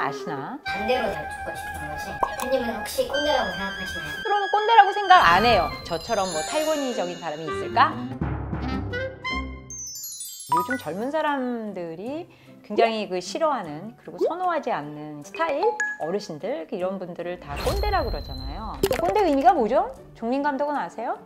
아시나? 반대로 여쭙고 싶은 것이 대표님은 혹시 꼰대라고 생각하시나요? 스스로는 꼰대라고 생각 안 해요. 저처럼 뭐 탈권위적인 사람이 있을까? 요즘 젊은 사람들이 굉장히 그 싫어하는 그리고 선호하지 않는 스타일 어르신들 이런 분들을 다 꼰대라고 그러잖아요. 꼰대 의미가 뭐죠? 종민 감독은 아세요?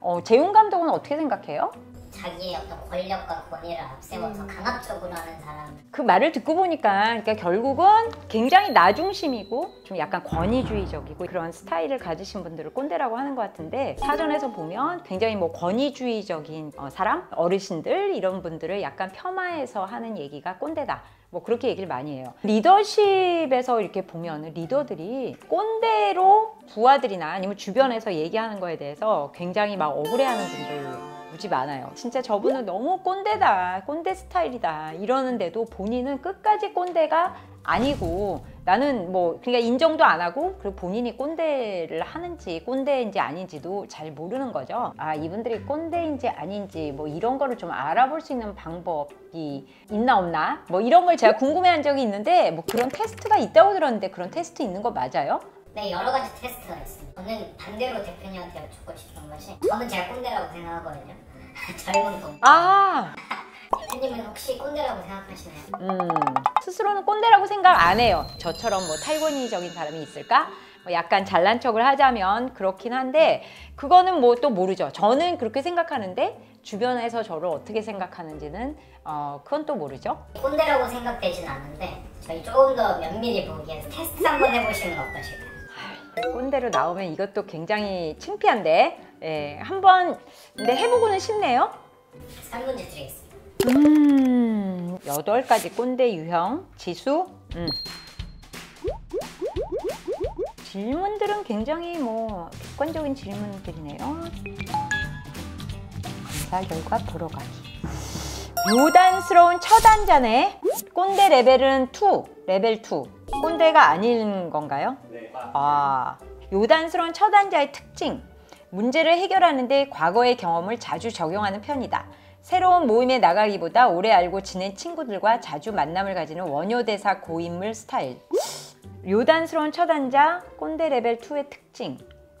어, 재훈 감독은 어떻게 생각해요? 자기의 어떤 권력과 권위를 앞세워서 강압적으로 하는 사람 그 말을 듣고 보니까 그러니까 결국은 굉장히 나중심이고 좀 약간 권위주의적이고 그런 스타일을 가지신 분들을 꼰대라고 하는 것 같은데 사전에서 보면 굉장히 뭐 권위주의적인 어, 사람 어르신들 이런 분들을 약간 폄하해서 하는 얘기가 꼰대다. 뭐 그렇게 얘기를 많이 해요. 리더십에서 이렇게 보면 리더들이 꼰대로 부하들이나 아니면 주변에서 얘기하는 거에 대해서 굉장히 막 억울해하는 분들 무지 많아요. 진짜 저분은 너무 꼰대다, 꼰대 스타일이다 이러는데도 본인은 끝까지 꼰대가 아니고 나는 뭐 그러니까 인정도 안 하고 그리고 본인이 꼰대를 하는지 꼰대인지 아닌지도 잘 모르는 거죠. 아 이분들이 꼰대인지 아닌지 뭐 이런 거를 좀 알아볼 수 있는 방법이 있나 없나 뭐 이런 걸 제가 궁금해한 적이 있는데 뭐 그런 테스트가 있다고 들었는데 그런 테스트 있는 거 맞아요? 네 여러 가지 테스트가 있습니다 저는 반대로 대표님한테 여쭙고 싶은 것이 저는 제가 꼰대라고 생각하거든요 젊은 분아 대표님은 혹시 꼰대라고 생각하시나요? 음, 스스로는 꼰대라고 생각 안 해요. 저처럼 뭐 탈권위적인 사람이 있을까? 뭐 약간 잘난 척을 하자면 그렇긴 한데 그거는 뭐 또 모르죠. 저는 그렇게 생각하는데 주변에서 저를 어떻게 생각하는지는 어, 그건 또 모르죠. 꼰대라고 생각되진 않는데 저희 조금 더 면밀히 보기 위해서 테스트 한번 해보시면 어떠실까요? 꼰대로 나오면 이것도 굉장히 창피한데 예, 한번 근데 해보고는 싶네요. 한 문제 드리겠습니다 음, 여덟 가지 꼰대 유형 지수. 음. 질문들은 굉장히 뭐 객관적인 질문들이네요. 검사 결과 보러 가기. 요단스러운 처단자네. 꼰대 레벨은 2, 레벨 2. 꼰대가 아닌 건가요? 네. 아, 요단스러운 처단자의 특징. 문제를 해결하는데 과거의 경험을 자주 적용하는 편이다. 새로운 모임에 나가기보다 오래 알고 지낸 친구들과 자주 만남을 가지는 원효대사 고인물 스타일. 요란스러운 처단자 꼰대 레벨 2의 특징.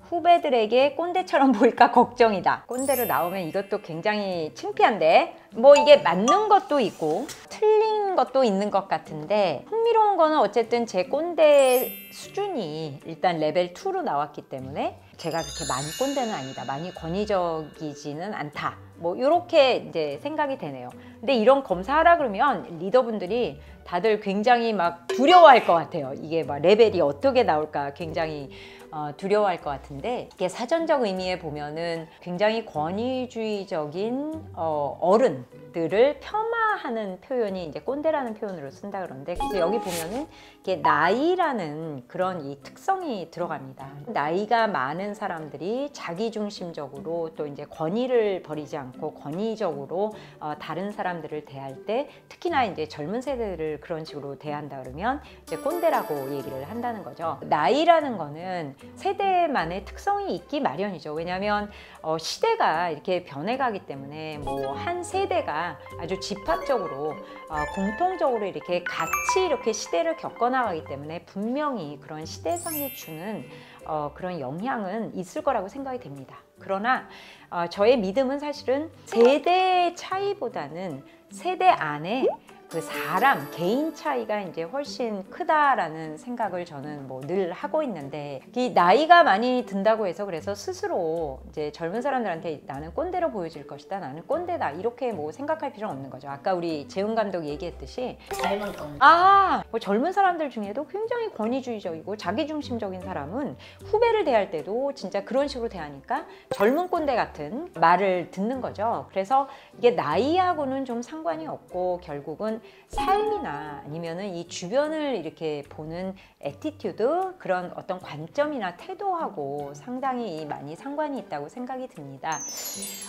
후배들에게 꼰대처럼 보일까 걱정이다. 꼰대로 나오면 이것도 굉장히 창피한데 뭐 이게 맞는 것도 있고 틀린 것도 있는 것 같은데 흥미로운 거는 어쨌든 제 꼰대 수준이 일단 레벨 2로 나왔기 때문에 제가 그렇게 많이 꼰대는 아니다. 많이 권위적이지는 않다. 뭐 이렇게 이제 생각이 되네요. 근데 이런 검사하라 그러면 리더분들이 다들 굉장히 막 두려워할 것 같아요. 이게 막 레벨이 어떻게 나올까 굉장히 어, 두려워할 것 같은데 이게 사전적 의미에 보면은 굉장히 권위주의적인 어, 어른들을 폄하하는 표현이 이제 꼰대라는 표현으로 쓴다 그러는데 그래서 여기 보면은 이게 나이라는 그런 이 특성이 들어갑니다. 나이가 많은 사람들이 자기중심적으로 또 이제 권위를 버리지 않고 권위적으로 어, 다른 사람들을 대할 때 특히나 이제 젊은 세대를 그런 식으로 대한다 그러면 이제 꼰대라고 얘기를 한다는 거죠. 나이라는 거는 세대만의 특성이 있기 마련이죠. 왜냐하면 어, 시대가 이렇게 변해가기 때문에 뭐 한 세대가 아주 집합적으로 어, 공통적으로 이렇게 같이 이렇게 시대를 겪어나가기 때문에 분명히 그런 시대상이 주는 어, 그런 영향은 있을 거라고 생각이 됩니다. 그러나 어, 저의 믿음은 사실은 세대 차이보다는 세대 안에 그 사람 개인 차이가 이제 훨씬 크다라는 생각을 저는 뭐 늘 하고 있는데 이 나이가 많이 든다고 해서 그래서 스스로 이제 젊은 사람들한테 나는 꼰대로 보여질 것이다 나는 꼰대다 이렇게 뭐 생각할 필요는 없는 거죠 아까 우리 재훈 감독 얘기했듯이 젊은 꼰대 아, 뭐 젊은 사람들 중에도 굉장히 권위주의적이고 자기중심적인 사람은 후배를 대할 때도 진짜 그런 식으로 대하니까 젊은 꼰대 같은 말을 듣는 거죠. 그래서 이게 나이하고는 좀 상관이 없고 결국은 삶이나 아니면은 이 주변을 이렇게 보는 attitude 그런 어떤 관점이나 태도하고 상당히 많이 상관이 있다고 생각이 듭니다.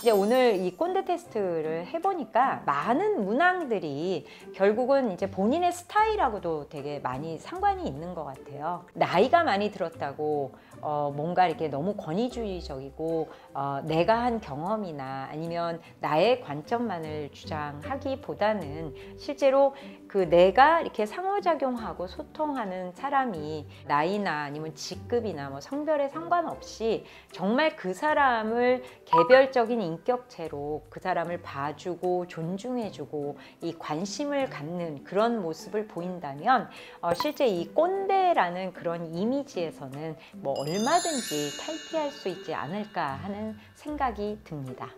이제 오늘 이 꼰대 테스트를 해보니까 많은 문항들이 결국은 이제 본인의 스타일하고도 되게 많이 상관이 있는 것 같아요. 나이가 많이 들었다고 어, 뭔가 이렇게 너무 권위주의적이고 어, 내가 한 경험이나 아니면 나의 관점만을 주장하기보다는 실제로 그 내가 이렇게 상호작용하고 소통하는 사람이 나이나 아니면 직급이나 뭐 성별에 상관없이 정말 그 사람을 개별적인 인격체로 그 사람을 봐주고 존중해주고 이 관심을 갖는 그런 모습을 보인다면 어, 실제 이 꼰대라는 그런 이미지에서는 뭐 얼마든지 탈피할 수 있지 않을까 하는 생각이 듭니다.